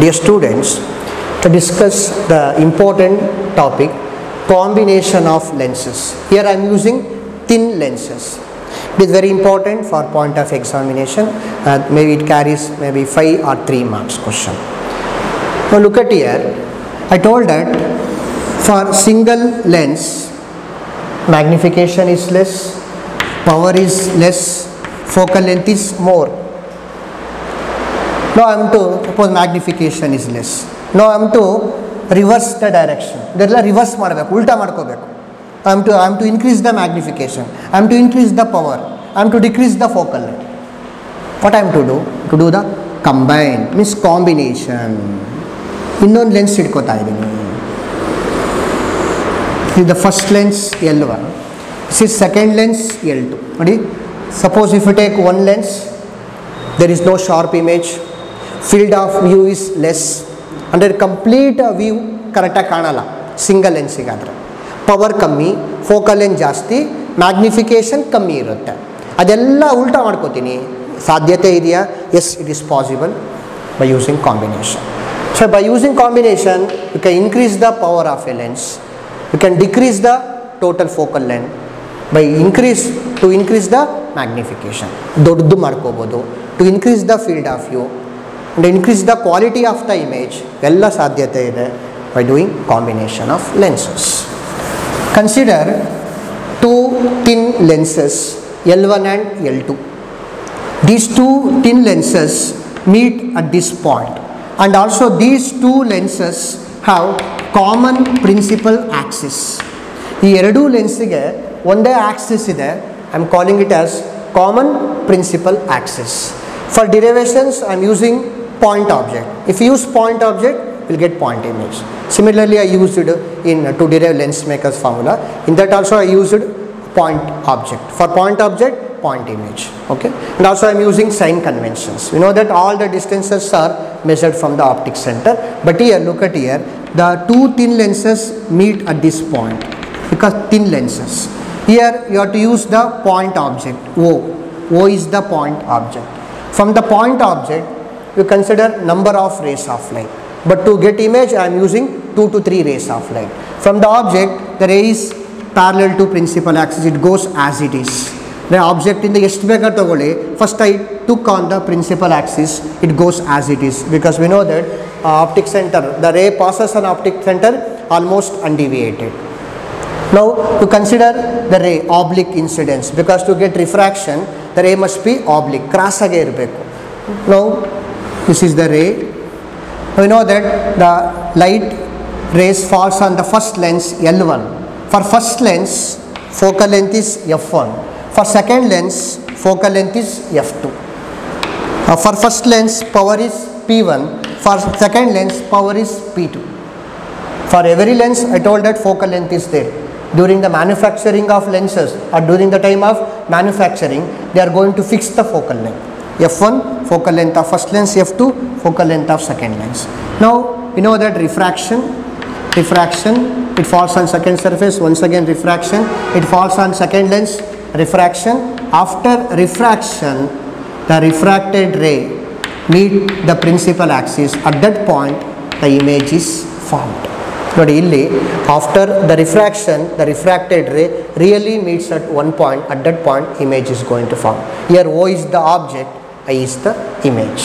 dear students, to discuss the important topic combination of lenses. Here I am using thin lenses. It is very important for point of examination. Uh, maybe it carries maybe 5 or 3 marks question. Now look at here. I told that for single lens magnification is less, power is less, focal length is more. Now I am to suppose magnification is less. Now I am to reverse the direction. ಇದೆಲ್ಲ reverse ಮಾಡಬೇಕು, ಉಲ್ಟಾ ಮಾಡ್ಕೋಬೇಕು. I am to I am to increase the magnification I am to increase the power I am to decrease the focal length what I am to do to do the combine means combination ಇನ್ನೊಂದು lens ಇಟ್ಕೋತಾ ಇದ್ದೀನಿ. Is the first lens L1 is second second lens L2 ನೋಡಿ suppose if you take one lens there is no sharp image. Field of view is less ಅಂದರೆ complete view ಕರೆಕ್ಟಾಗಿ ಕಾಣಲ್ಲ. Single ಲೆನ್ಸಿಗಾದರೆ power ಕಮ್ಮಿ focal lens ಜಾಸ್ತಿ magnification ಕಮ್ಮಿ ಇರುತ್ತೆ. ಅದೆಲ್ಲ ಉಲ್ಟಾ ಮಾಡ್ಕೋತೀನಿ. ಸಾಧ್ಯತೆ ಇದೆಯಾ? Yes it is possible by using combination so by using combination you can increase the power of a lens you can decrease the total focal length by increase to increase the magnification. ದೊಡ್ಡದು ಮಾಡ್ಕೋಬೋದು. To increase the field of view and increase the quality of the image ಎಲ್ಲ ಸಾಧ್ಯತೆ ಇದೆ by doing combination of lenses consider two thin lenses L one and L two these two thin lenses meet at this point. And also these two lenses have common principal axis ಈ ಎರಡೂ ಲೆನ್ಸಿಗೆ ಒಂದೇ axis ಇದೆ. I am calling it as common principal axis for derivations I am using point object. If you use point object, we'll get point image. Similarly, I used it in to derive lens maker's formula. In that also I used point object. For point object, point image. Okay. And also I am using sign conventions. You know that all the distances are measured from the optic center. But here, look at here, the two thin lenses meet at this point because thin lenses. Here you have to use the point object O. O is the point object. From the point object, you consider number of rays of light. But to get image, I am using 2 to 3 rays of light. From the object, the ray is parallel to principal Axis it goes as it is ಅಂದರೆ ಆಬ್ಜೆಕ್ಟಿಂದ ಎಷ್ಟು ಬೇಕಾದ್ರೆ ತಗೊಳ್ಳಿ first I took on the principal Axis it goes as it is because we know that optic centre the ray passes an optic centre almost ಅನ್ಡಿವಿಯೇಟೆಡ್ Now to consider the ray oblique incidence because to get refraction the ray must be oblique cross ಆಗೇ ಇರಬೇಕು Now this is the ray. We know that the light rays falls on the first lens L1 for first lens focal length is f1 for second lens focal length is f2 Uh, for first lens power is p1 for second lens power is p2 for every lens i told that focal length is there. During the manufacturing of lenses or during the time of manufacturing they are going to fix the focal length f1 focal length of first lens f2 focal length of second lens now you know that refraction refraction it falls on second surface once again refraction it falls on second lens refraction after refraction the refracted ray meet the principal axis at that point the image is formed ನೋಡಿ ಇಲ್ಲಿ after the refraction the refracted ರೇ really meets at one point at that point image is going to form year O is the object Is the image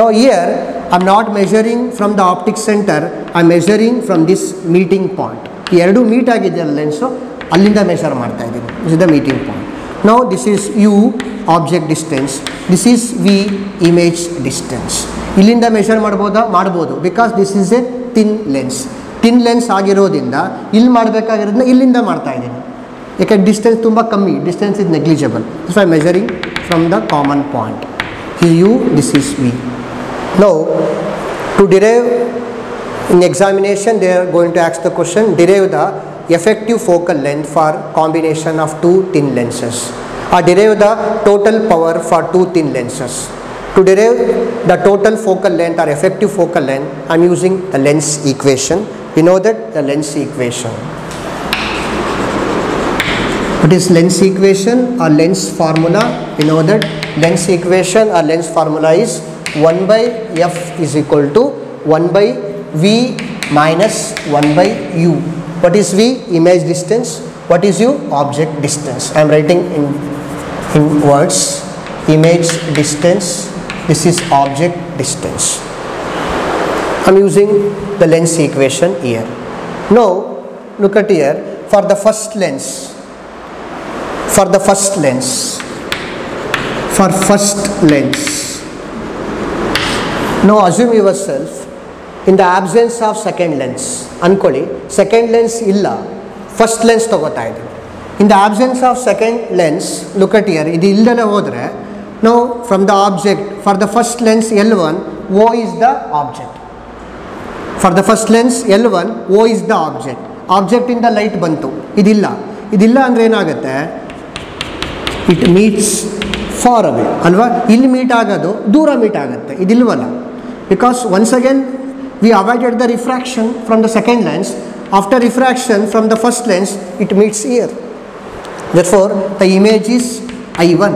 no here I am not measuring from the optic centre I am measuring from this meeting point ಈ ಎರಡು meet ಆಗಿದೆಯಲ್ಲ lens ಅಲ್ಲಿಂದ measure ಮಾಡ್ತಾ ಇದ್ದೀನಿ. Is the meeting point no this is u object distance this is v image distance ಇಲ್ಲಿಂದ ಮೆಷರ್ ಮಾಡ್ಬೋದಾ? ಮಾಡ್ಬೋದು. Because this is a thin lens thin lens ಆಗಿರೋದ್ರಿಂದ ಇಲ್ಲಿ ಮಾಡಬೇಕಾಗಿರೋದನ್ನ ಇಲ್ಲಿಂದ ಮಾಡ್ತಾ ಇದ್ದೀನಿ. ಯಾಕೆ ಡಿಸ್ಟೆನ್ಸ್ ತುಂಬ ಕಮ್ಮಿ. Distance is negligible if I measuring from the common point he you this is me. now to derive in examination they are going to ask the question derive the effective focal length for combination of two thin lenses or derive the total power for two thin lenses to derive the total focal length or effective focal length I am using the lens equation. We know that the lens equation what is lens equation or lens formula we know that lens equation or lens formula is 1 by f is equal to 1 by v minus 1 by u. What is v? Image distance. What is u? Object distance. I am writing in, in words. Image distance. This is object distance. I am using the lens equation here. Now look at here for the first lens. For the first lens. For first lens. Now assume yourself in the absence of second lens. ಅನ್ಕೊಳ್ಳಿ second lens ಇಲ್ಲ first lens ತಗೋತಾ ಇದ್ದೀವಿ in the absence of second lens look at ಇದು ಇಲ್ಲದೆ ಹೋದರೆ ನಾವು from the object for the first lens L one O is the object for the first lens L one O is the object ಆಬ್ಜೆಕ್ಟಿಂದ light ಬಂತು ಇದಿಲ್ಲ ಇದಿಲ್ಲ ಅಂದರೆ ಏನಾಗುತ್ತೆ it meets far away ಅಲ್ವಾ ಇಲ್ಲಿ ಮೀಟ್ ಆಗೋದು ದೂರ ಮೀಟ್ ಆಗುತ್ತೆ ಇದಿಲ್ವಲ್ಲ because once again we avoided the refraction from the second lens after refraction from the first lens it meets year therefore the image is I1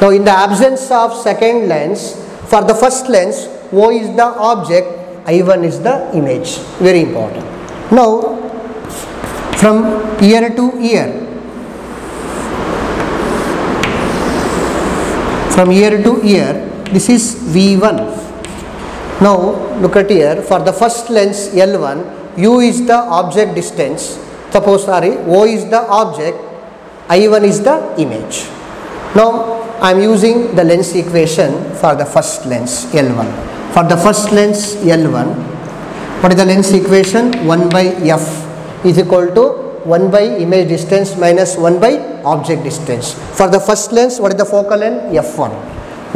now in the absence of second lens for the first lens O is the object I1 is the image very important now from ear to ear from ear to ear this is V1 now look at here. For the first lens L1 U is the object distance. Suppose sorry O is the object I1 is the image. Now I am using the lens equation for the first lens L1 for the first lens L1 what is the lens equation? 1 by f is equal to 1 by image distance minus 1 by object distance for the first lens what is the focal length f1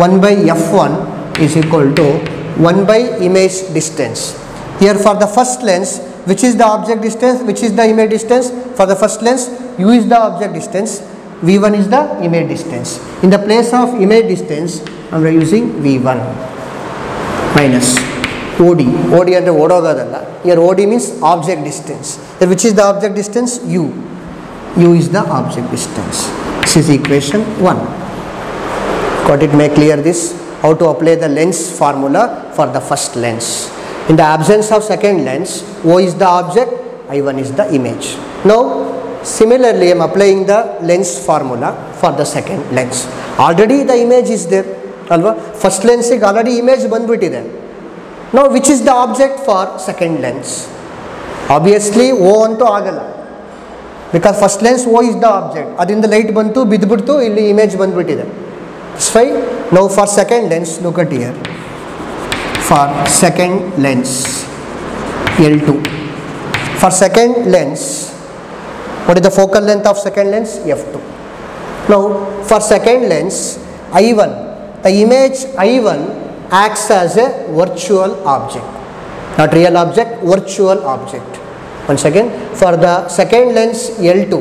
1 by f1 is equal to 1 by image distance here for the first lens which is the object distance which is the image distance for the first lens u is the object distance v1 is the image distance in the place of image distance I am using v1 minus OD. OD ಅಂದರೆ ಓಡೋಗೋದಲ್ಲ year OD means object distance which is the object distance you you is the object distance this is equation one got it make clear this how to apply the lens formula for the first lens in the absence of second lens o is the object i1 is the image now similarly i am applying the lens formula for the second lens already the image is there ಅಲ್ವಾ first ಲೆನ್ಸಿಗೆ already image ಬಂದ್ಬಿಟ್ಟಿದೆ ನಾವು which is the object for second lens obviously O ಅಂತೂ ಆಗಲ್ಲ. Because first lens O is the object ಅದರಿಂದ light ಬಂತು, ಬಿದ್ದುಬಿಡ್ತು, ಇಲ್ಲಿ ಇಮೇಜ್ ಬಂದುಬಿಟ್ಟಿದೆ. Five now for second lens look at here for second lens L two for second lens what is the focal length of second lens F two lens f2 now, for second lens i1 the image i1 acts as a virtual object not real object virtual object once again for the second lens l2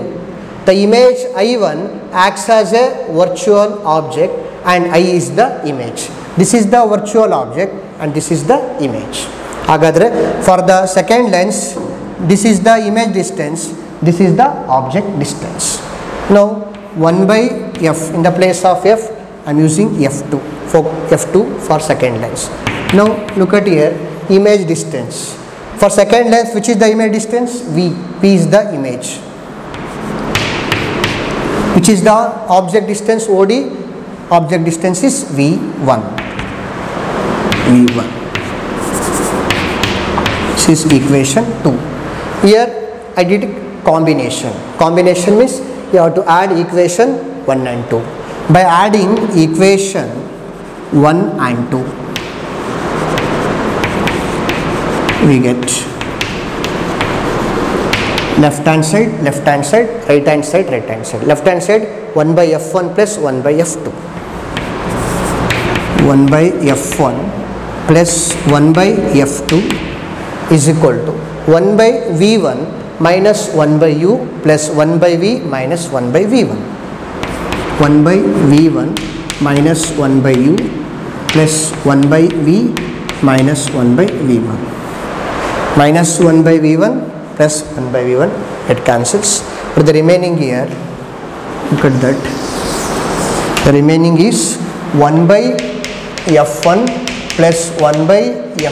the image i1 acts as a virtual object and i is the image this is the virtual object and this is the image ಹಾಗಾದರೆ for the second lens this is the image distance this is the object distance now 1 by f in the place of f i am using f2 for f2 for second lens. Now look at here image distance. For second lens which is the image distance? V p is the image. Which is the object distance od object distance is v1 v1 this is equation 2 here i did combination. Combination means you have to add equation 1 and 2 by adding equation 1 and 2 we get left hand side left hand side right hand side right hand side. Left hand side 1 by f1 plus 1 by f2 1 by f1 plus 1 by f2 is equal to 1 by v1 minus 1 by u plus 1 by v minus 1 by v1 1 by v1 minus 1 by u plus 1 by v minus 1 by v1 minus 1 by v1 plus 1 by v1 it cancels but the remaining here look at that the remaining is 1 by f1 plus 1 by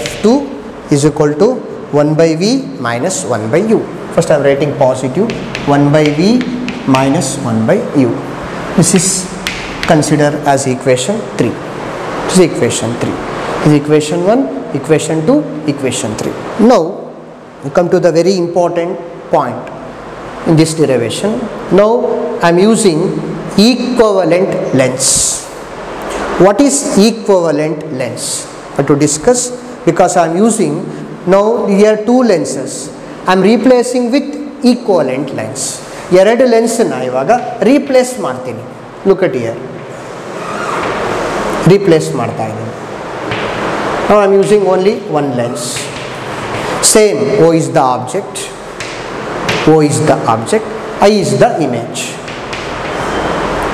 f2 is equal to 1 by v minus 1 by u. First I am writing positive 1 by v minus 1 by u. This is considered as equation 3. This is equation 3. This is equation 1, equation 2, equation 3. Now we come to the very important point in this derivation. Now I am using equivalent lens. What is equivalent lens? But to discuss because I am using now here two lenses. I am replacing with equivalent lens. ಎರಡು ಲೆನ್ಸನ್ನ ಇವಾಗ replace ಮಾಡ್ತೀನಿ look at year replace ಮಾಡ್ತಾ ಇದ್ದೀನಿ ನಾವು I am using only one lens same O is the object O is the object, I is the image.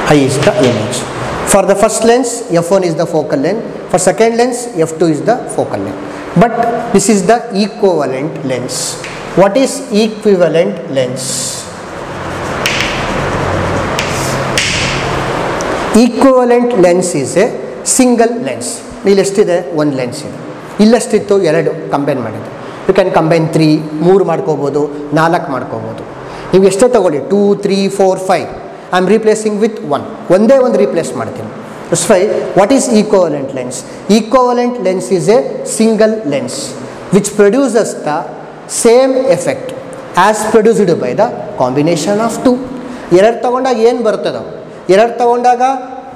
I is the image. For the first lens, f1 is the focal length. For second lens, f2 is the focal length. But this is the equivalent lens. What is equivalent lens? Equivalent lens is A single lens ಇಲ್ಲಿ ಎಷ್ಟಿದೆ ಒಂದು lens ಇದೆ. ಇಲ್ಲೆಷ್ಟಿತ್ತು, ಎರಡು combine ಮಾಡಿದ್ದು. You can combine three ಮೂರು ಮಾಡ್ಕೋಬೋದು, ನಾಲ್ಕು ಮಾಡ್ಕೋಬೋದು. ನೀವು ಎಷ್ಟೇ ತೊಗೊಳ್ಳಿ two three four five I am replacing with one ಒಂದೇ ಒಂದು ರೀಪ್ಲೇಸ್ ಮಾಡ್ತೀನಿ. Why what is equivalent lens equivalent lens is a single lens which produces the same effect as produced by the combination of two ಎರಡು ತಗೊಂಡಾಗ ಏನು ಬರ್ತದೋ ಎರಡು ತಗೊಂಡಾಗ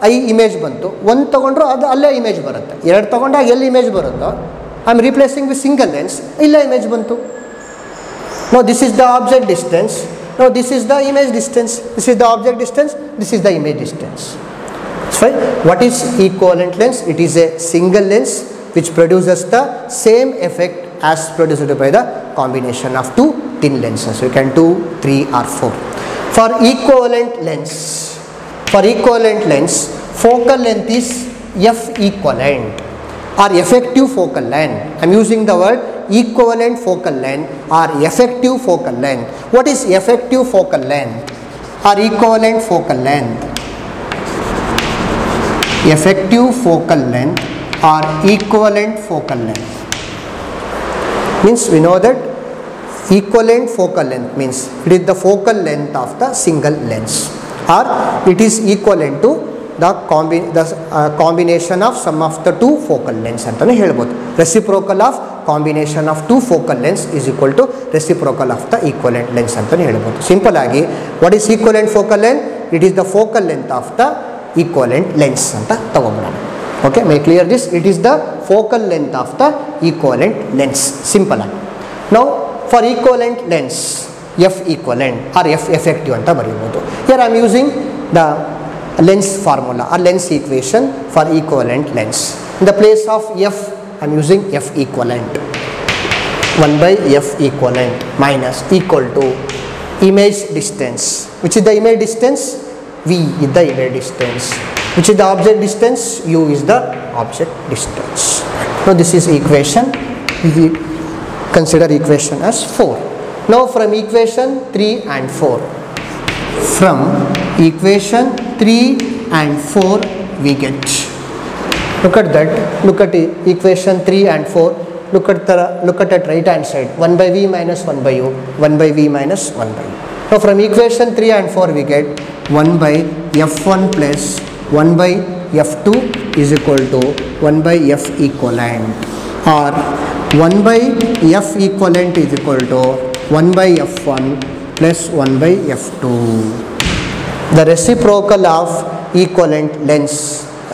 I image ಬಂತು ಒಂದು ತಗೊಂಡ್ರು ಅದು ಅಲ್ಲೇ ಇಮೇಜ್ ಬರುತ್ತೆ ಎರಡು ತಗೊಂಡಾಗ ಎಲ್ಲಿ ಇಮೇಜ್ ಬರುತ್ತೋ I am replacing with single lens ಇಲ್ಲೇ ಇಮೇಜ್ ಬಂತು no this is the object distance no this is the image distance this is the object distance this is the image distance So what is equivalent lens? It is a single lens which produces the same effect as produced by the combination of two thin lenses. You can do 3 or 4. For equivalent lens, for equivalent lens, focal length is F equivalent or effective focal length. I am using the word equivalent focal length or effective focal length. What is effective focal length or equivalent focal length? effective focal length or equivalent focal length means we know that equivalent focal length means it is the focal length of the single lens or it is equivalent to the combi- the combination of of of the the focal lens ಅಂತಾನೆ ಹೇಳ್ಬೋದು. Reciprocal of combination of two focal lens is equal to reciprocal of the equivalent lens ಅಂತಲೇ ಹೇಳ್ಬೋದು. Simple ಆಗಿ what is equivalent focal length it is the focal length of the equivalent lens ಅಂತ ತಗೊಂಬಿಡೋಣ okay my clear this it is the focal length of the equivalent lens simple ಆಗಿ. ನಾವು for equivalent lens F equivalent or F effective ಅಂತ ಬರೀಬೋದು. Here I am using the lens formula or lens equation for equivalent lens. In the place of F, I am using F equivalent. 1 by F equivalent minus equal to image distance. Which is the image distance? V is the image distance. Which is the object distance? U is the object distance. Now this is equation. We consider equation as 4. Now from equation 3 and 4 from equation 3 and 4 we get. Look at that. Look at equation 3 and 4 look at the look at that right hand side. 1 by v minus 1 by u. 1 by v minus 1 by u. So from equation 3 and 4 we get 1 by f1 plus 1 by f2 is equal to 1 by f equivalent. Or 1 by f equivalent is equal to 1 by f1 plus 1 by f2 the reciprocal of equivalent lens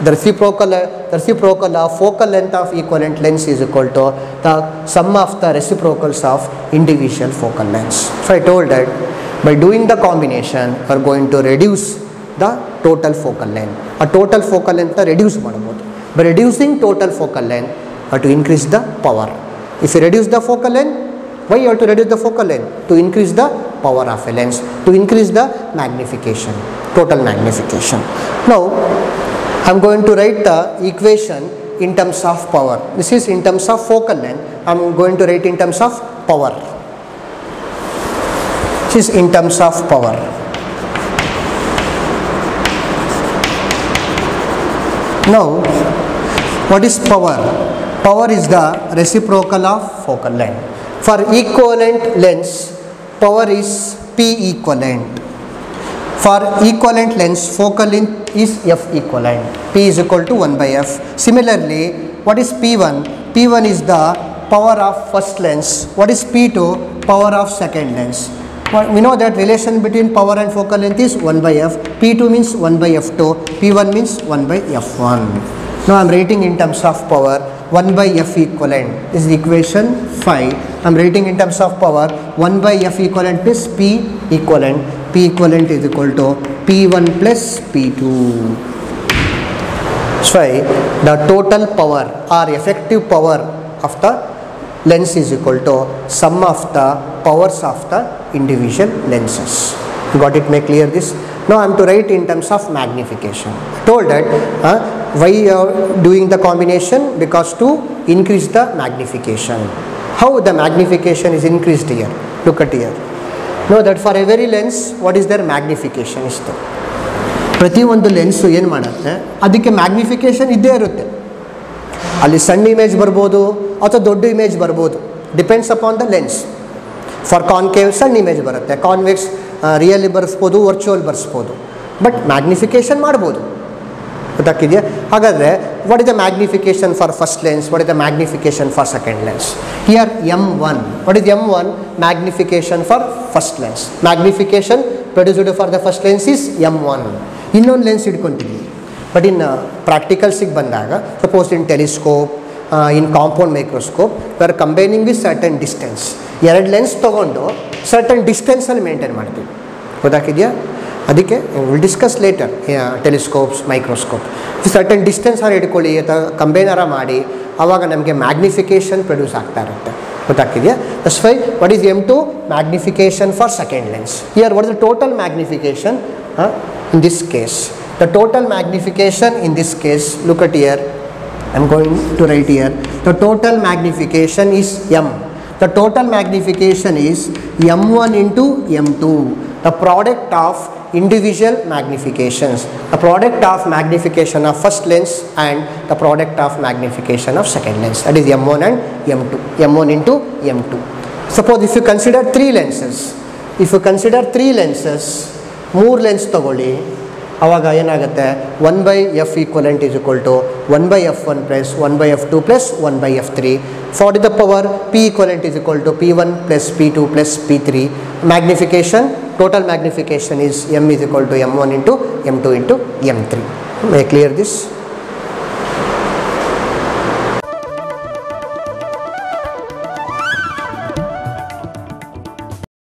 the reciprocal the reciprocal of focal length of equivalent lens is equal to the sum of the reciprocals of individual focal lengths so i told that by doing the combination we are going to reduce the total focal length a total focal length reduce ಮಾಡಬಹುದು by reducing total focal length or to increase the power if you reduce the focal length why you have to reduce the focal length? To increase the power of a lens, to increase the magnification, total magnification. Now, I am going to write the equation in terms of power. This is in terms of focal length. I am going to write in terms of power. This is in terms of power. Now, what is power? power is the reciprocal of focal length. For equivalent lens, power is P equivalent. For equivalent lens, focal length is F equivalent. P is equal to 1 by F. Similarly, what is P1? P1 is the power of first lens. What is P2? Power of second lens. We know that relation between power and focal length is 1 by F. P2 means 1 by F2. P1 means 1 by F1. Now I am writing in terms of power 1 by F equivalent is equation 5. I am writing in terms of power 1 by F equivalent is P equivalent. P equivalent is equal to P1 plus P2. That's why the total power or effective power of the lens is equal to sum of the powers of the individual lenses. You got it? Make clear this. Now I am to write in terms of magnification. Told that uh, why uh, doing the combination because to increase the magnification. How the magnification is increased here? Look at here. Know that for every lens, what is their magnification is there. ಪ್ರತಿಯೊಂದು lens ಏನು ಮಾಡುತ್ತೆ? ಅದಕ್ಕೆ magnification ಇದ್ದೇ ಇರುತ್ತೆ. ಅಲ್ಲಿ ಸಣ್ಣ image ಬರ್ಬೋದು ಅಥವಾ ದೊಡ್ಡ ಇಮೇಜ್ ಬರ್ಬೋದು. Depends upon the lens for concave ಸಣ್ಣ ಇಮೇಜ್ ಬರುತ್ತೆ. ಕಾನ್ವೆಕ್ಸ್ ರಿಯಲಿ ಬರ್ಸ್ಬೋದು ವರ್ಚುವಲ್ ಬರ್ಸ್ಬೋದು. ಬಟ್ ಮ್ಯಾಗ್ನಿಫಿಕೇಷನ್ ಮಾಡ್ಬೋದು. ಗೊತ್ತಾಗ್ತಿದೆಯಾ? ಹಾಗಾದರೆ what is the magnification for first lens what is the magnification for second lens here M one what is M one magnification for first lens magnification produced for the first lens is M one ಇನ್ನೊಂದು lens ಇಟ್ಕೊತೀವಿ but in ಪ್ರಾಕ್ಟಿಕಲ್ಸಿಗೆ ಬಂದಾಗ suppose in telescope in compound microscope are combining with certain distance ಎರಡು lens ತೊಗೊಂಡು certain ಡಿಸ್ಟೆನ್ಸಲ್ಲಿ maintain ಮಾಡ್ತೀವಿ. ಗೊತ್ತಾಗಿದೆಯಾ ಅದಕ್ಕೆ will discuss later telescopes microscope certain distance are ಇಟ್ಕೊಳ್ಳಿ ಅಥವಾ ಕಂಬೈನರ ಮಾಡಿ ಆವಾಗ ನಮಗೆ ಮ್ಯಾಗ್ನಿಫಿಕೇಶನ್ ಪ್ರೊಡ್ಯೂಸ್ ಆಗ್ತಾ ಇರುತ್ತೆ. ಗೊತ್ತಾಗ್ತಿದೆಯಾ? Thus why what is M two magnification for second lens here what is the total magnification in this case the total magnification in this case look at here I am going to write here the total magnification is M the total magnification is M one into M two the product of individual magnifications, the product of magnification of first lens and the product of magnification of second lens, that is M1 and M2, M1 into M2. Suppose if you consider three lenses, if you consider three lenses, ಮೂರು lens ತಗೊಳ್ಳಿ ಆವಾಗ ಏನಾಗುತ್ತೆ one by F equivalent is equal to one by F one plus one by F two plus one by F three for the power P equivalent is equal to P one plus P to plus P three magnification total magnification is m is equal to m1 into m2 into m3 may I clear this?